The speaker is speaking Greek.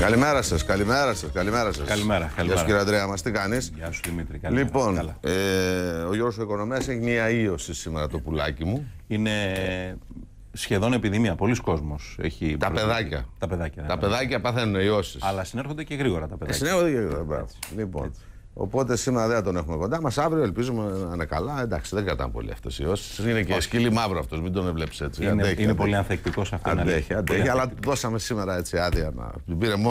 Καλημέρα σας, καλημέρα σας. Καλημέρα σας. Καλημέρα, Γεια σου κύριε Αντρέα, μας τι κάνεις; Γεια σου Δημήτρη. Καλημέρα. Λοιπόν, Καλά. ε, ο Γιώργο ο έχει μια ίωση σήμερα το πουλάκι μου. Είναι σχεδόν επιδημία. Πολλοί κόσμος έχει. Τα παιδάκια. Τα παιδάκια. ναι, Τα παιδάκια παθαίνουν ιώσεις. Αλλά συνέρχονται και γρήγορα τα παιδάκια. Ε, συνέρχονται και γρήγορα. Έτσι. Λοιπόν, οπότε σήμερα δεν θα τον έχουμε κοντά μας. Αύριο ελπίζουμε να είναι καλά. Εντάξει, δεν κρατάνε πολύ αυτό οι ιώσεις. Είναι και σκύλι μαύρο αυτός, μην τον βλέπεις έτσι. Είναι, Αντέχει, είναι αντέχει. πολύ ανθεκτικός αυτός. Αντέχει, Αντέχει, αντέχει. Αλλά δώσαμε σήμερα έτσι άδεια να. Πήρε μόνο